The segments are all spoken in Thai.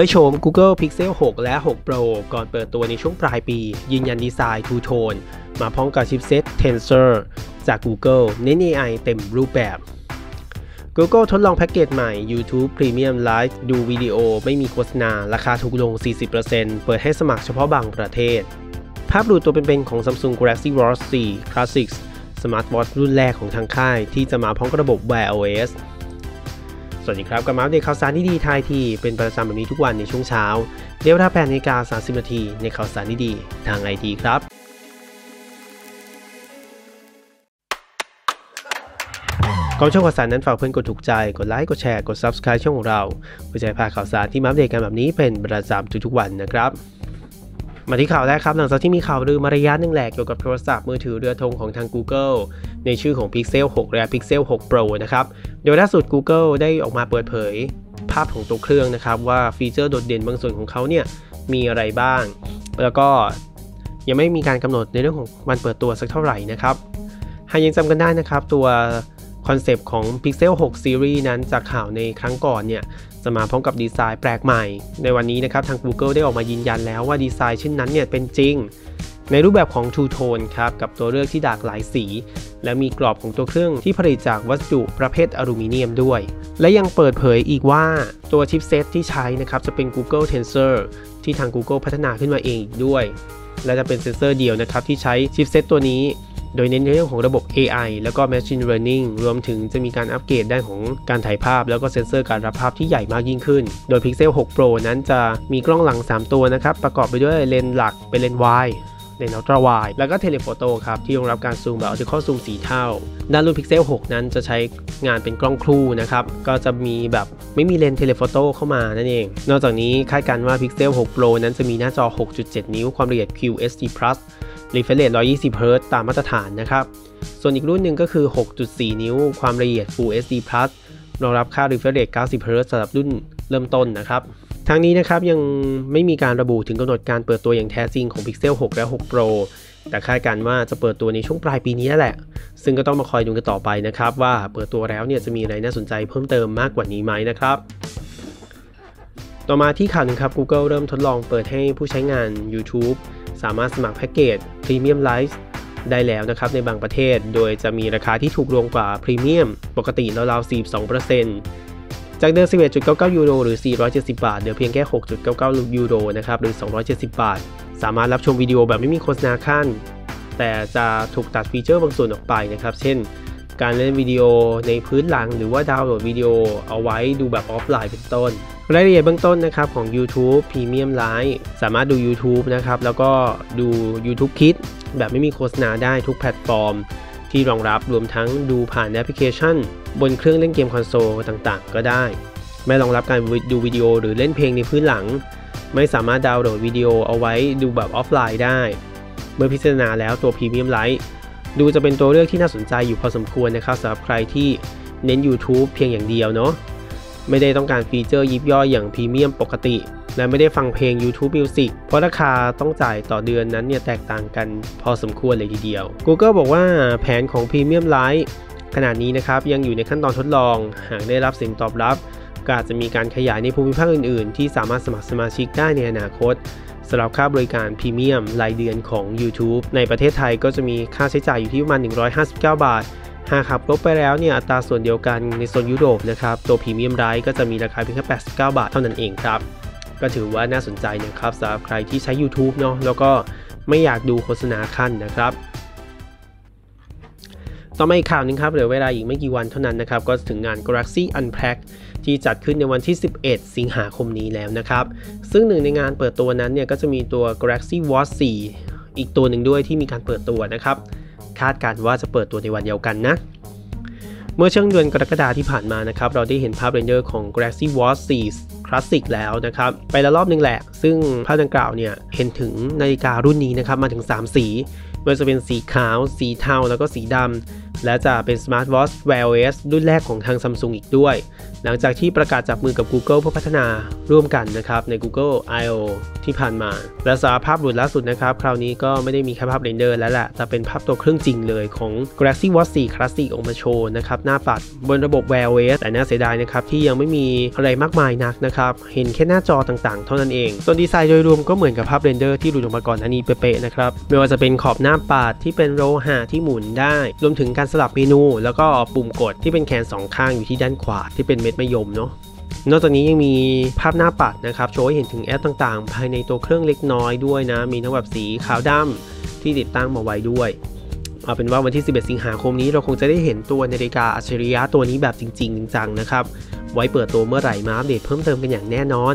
ผยโฉม Google Pixel 6 และ 6 Pro ก่อนเปิดตัวในช่วงปลายปี ยืนยันดีไซน์ Two Tone มาพร้อมกับชิปเซ็ต Tensor จาก Google เน้น AI เต็มรูปแบบ Google ทดลองแพ็กเกจใหม่ YouTube Premium Live ดูวิดีโอไม่มีโฆษณา ราคาถูกลง 40%เปิดให้สมัครเฉพาะบางประเทศ ภาพดูตัวเป็นๆของ Samsung Galaxy Watch 4 Classics สมาร์ทวอทรุ่นแรกของทางค่ายที่จะมาพร้อมกับระบบ Wear OS วัสดีครับ กับมาอัปเดตข่าวสารดีๆทยทีเป็นประจำแบบนี้ทุกวันในช่วงเช้าเรียวลาแปดนาฬิกา30นาทีในข่าวสารดีๆทางไอทีครับก่อนช่องข่าวสารนั้นฝากเพื่อนกดถูกใจ กดไลค์ กดแชร์ กด Subscribe ช่องของเราเพื่อจะพาข่าวสารที่มาอัปเดตกันแบบนี้เป็นประจำทุกๆวันนะครับ มาที่ข่าวแรกครับ หลังจากที่มีข่าวลือมาระยะหนึ่งแหลกเกี่ยวกับโทรศัพท์มือถือเรือธงของทาง Google ในชื่อของ Pixel 6 และ Pixel 6 Pro นะครับ โดยล่าสุด Google ได้ออกมาเปิดเผย ภาพของตัวเครื่องนะครับ ว่าฟีเจอร์โดดเด่นบางส่วนของเขาเนี่ยมีอะไรบ้าง แล้วก็ยังไม่มีการกำหนดในเรื่องของวันเปิดตัวสักเท่าไหร่นะครับหากยังจำกันได้นะครับตัว คอนเซปต์ของ Pixel 6 Series นั้นจากข่าวในครั้งก่อนเนี่ยจะมาพร้อมกับดีไซน์แปลกใหม่ ในวันนี้นะครับทาง Google ได้ออกมายืนยันแล้วว่าดีไซน์เช่นนั้นเนี่ยเป็นจริง ในรูปแบบของ Two Tone ครับกับตัวเลือกที่หลากหลายสี และมีกรอบของตัวเครื่องที่ผลิตจากวัสดุประเภทอลูมิเนียมด้วย และยังเปิดเผยอีกว่าตัวชิปเซตที่ใช้นะครับจะเป็น Google Tensor ที่ทาง Google พัฒนาขึ้นมาเองอีกด้วย และจะเป็นเซนเซอร์เดียวนะครับที่ใช้ชิปเซตตัวนี้ โดยเน้นในเรื่องของระบบ AI แล้วก็ Machine Learning รวมถึงจะมีการอัปเกรดด้านของการถ่ายภาพ แล้วก็เซ็นเซอร์การรับภาพที่ใหญ่มากยิ่งขึ้น โดย Pixel 6 Pro นั้นจะมีกล้องหลัง 3 ตัวนะครับ ประกอบไปด้วยเลนส์หลักเป็นเลนส์ wide เลนส์ ultra-wide แล้วก็ telephoto ครับ ที่รองรับการซูมแบบ optical zoom 4 เท่า ด้านรุ่น Pixel 6 นั้นจะใช้งานเป็นกล้องคู่นะครับ ก็จะมีแบบไม่มีเลนส์ telephoto เข้ามานั่นเอง นอกจากนี้คาดการณ์ว่า Pixel 6 Pro นั้นจะมีหน้าจอ 6.7 นิ้วความละเอียด QHD+ refresh rate 120 Hz ตามมาตรฐานนะครับ ส่วนอีกรุ่นหนึ่งก็คือ 6.4 นิ้ว ความละเอียด Full HD Plus รองรับค่า refresh rate 90 Hz สำหรับรุ่นเริ่มต้นนะครับทางนี้นะครับยังไม่มีการระบุถึงกำหนดการเปิดตัวอย่างแท้จริงของ Pixel 6 และ 6 Pro แต่คาดการณ์ว่าจะเปิดตัวในช่วงปลายปีนี้แหละ ซึ่งก็ต้องมาคอยดูกันต่อไปนะครับ ว่าเปิดตัวแล้วเนี่ยจะมีอะไรน่าสนใจเพิ่มเติมมากกว่านี้ไหมนะครับ ต่อมาที่ข่าวหนึ่งครับ Google เริ่มทดลองเปิดให้ผู้ใช้งาน YouTube สามารถสมัครแพ็กเกจ Premium Life ได้แล้วนะครับในบางประเทศ โดยจะมีราคาที่ถูกลงกว่าพรีเมียมปกติราวๆ42%จากเดิม 11.99 ยูโรหรือ 470 บาทเหลือเพียงแค่ 6.99 ยูโรนะครับหรือ 270 บาท สามารถรับชมวิดีโอแบบไม่มีโฆษณาคั่น แต่จะถูกตัดฟีเจอร์บางส่วนออกไปนะครับ เช่น การเล่นวิดีโอในพื้นหลัง หรือว่าดาวน์โหลดวิดีโอเอาไว้ดูแบบออฟไลน์เป็นต้น รายละเอียดเบื้องต้นนะครับของ YouTube Premium Lite สามารถดู YouTube นะครับแล้วก็ดู YouTube Kids แบบไม่มีโฆษณาได้ทุกแพลตฟอร์ม ที่รองรับรวมทั้งดูผ่านแอปพลิเคชัน บนเครื่องเล่นเกมคอนโซลต่างๆ ก็ได้ ไม่รองรับการดูวิดีโอหรือเล่นเพลงในพื้นหลัง ไม่สามารถดาวน์โหลดวิดีโอเอาไว้ดูแบบออฟไลน์ได้ เมื่อพิจารณาแล้วตัว Premium Lite ดูจะเป็นตัวเลือกที่น่าสนใจอยู่พอสมควรนะครับสำหรับใครที่เน้น YouTube เพียงอย่างเดียวเนาะไม่ได้ต้องการฟีเจอร์ยิบย่อยอย่างพรีเมียมปกติ และไม่ได้ฟังเพลง YouTube Music เพราะราคาต้องจ่ายต่อเดือนนั้นเนี่ยแตกต่างกันพอสมควรเลยทีเดียว Google บอกว่าแผนของ Premium Lite ขนาดนี้นะครับยังอยู่ในขั้นตอนทดลอง หากได้รับเสียงตอบรับ ก็อาจจะมีการขยายในภูมิภาคอื่น ๆ ที่สามารถสมัครสมาชิกได้ในอนาคต สำหรับค่าบริการพรีเมียมรายเดือนของ YouTube ในประเทศไทยก็จะมีค่าใช้จ่ายอยู่ที่ประมาณ 159 บาท หากขับลบไปแล้วเนี่ยอัตราส่วนเดียวกันในโซนยุโรปนะครับ ตัวพรีเมียมไรก็จะมีราคาเพียงแค่ 89 บาทเท่านั้นเองครับ ก็ถือว่าน่าสนใจนะครับสำหรับใครที่ใช้ YouTube เนาะแล้วก็ไม่อยากดูโฆษณาขั้นนะครับต่อมาอีกข่าวนึงครับเหลือเวลาอีกไม่กี่วันเท่านั้นนะครับ ก็ถึงงาน Galaxy Unpacked ที่จัดขึ้นในวันที่ 11 สิงหาคมนี้แล้วนะครับ ซึ่งหนึ่งในงานเปิดตัวนั้นเนี่ยก็จะมีตัว Galaxy Watch 4 อีกตัวหนึ่งด้วยที่มีการเปิดตัวนะครับ คาดการว่าจะเปิดตัวในวันเดียวกันนะ เมื่อช่วงเดือนกรกฎาที่ผ่านมานะครับ เราได้เห็นภาพเรนเดอร์ของ Galaxy Watch 4 Classic แล้วนะครับ ไปแล้วรอบนึงแหละ ซึ่งภาพดังกล่าวเนี่ยเห็นถึงนาฬิการุ่นนี้นะครับมาถึง 3 สีไม่ว่าจะเป็นสีขาว สีเทาแล้วก็สีดำ และจะเป็น Smart Watch Wear OS รุ่นแรกของทาง Samsung อีกด้วย หลังจากที่ประกาศจับมือกับ Google เพื่อพัฒนาร่วมกันนะครับใน Google I/O ที่ผ่านมา และสำหรับภาพหลุดล่าสุดนะครับ คราวนี้ก็ไม่ได้มีแค่ภาพเรนเดอร์แล้วแหละ แต่เป็นภาพตัวเครื่องจริงเลยของ Galaxy Watch 4 Classic ออกมาโชว์นะครับหน้าปัดบนระบบ Wear OS แต่น่าเสียดายนะครับที่ยังไม่มีอะไรมากมายนักนะครับเห็นแค่หน้าจอต่างๆ เท่านั้นเอง ส่วนดีไซน์โดยรวมก็เหมือนกับภาพเรนเดอร์ที่หลุดออกมาก่อนหน้านี้เป๊ะๆนะครับไม่ว่าจะเป็นขอบหน้าปัดที่เป็นโลหะที่หมุนได้ รวมถึงการสลับเมนู แล้วก็ปุ่มกดที่เป็นแขนสองข้างอยู่ที่ด้านขวาที่เป็นเม็ดมะยมเนาะนอกจากนี้ยังมีภาพหน้าปัดนะครับโชว์ให้เห็นถึงแอปต่างๆ ภายในตัวเครื่องเล็กน้อยด้วยนะ มีทั้งแบบสีขาวดำที่ติดตั้งมาไว้ด้วยเอาเป็นว่าวันที่ 11 สิงหาคมนี้เราคงจะได้เห็นตัวนาฬิกาอัจฉริยะตัวนี้แบบจริง ๆ จังๆนะครับ ไว้เปิดตัวเมื่อไหร่มาอัปเดตเพิ่มเติมกันอย่างแน่นอน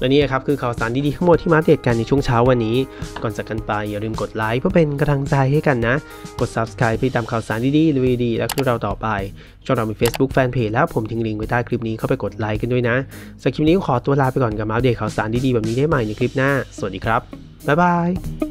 และนี่ครับคือข่าวสารดีๆทั้งหมดที่มาเดตกันในช่วงเช้าวันนี้ ก่อนจากกันไปอย่าลืมกดไลค์เพื่อเป็นกำลังใจให้กันนะ กด subscribe เพื่อติดตามข่าวสารดีๆรีวิวดีๆและคลิปเราต่อไปช่องเรามี Facebook Fanpage แล้วผมทิ้งลิงก์ไว้ใต้คลิปนี้เข้าไปกดไลค์กันด้วยนะสำหรับคลิปนี้ก็ขอตัวลาไปก่อนกับมาเดตข่าวสารดีๆแบบนี้ได้ใหม่ในคลิปหน้า สวัสดีครับบ๊ายบาย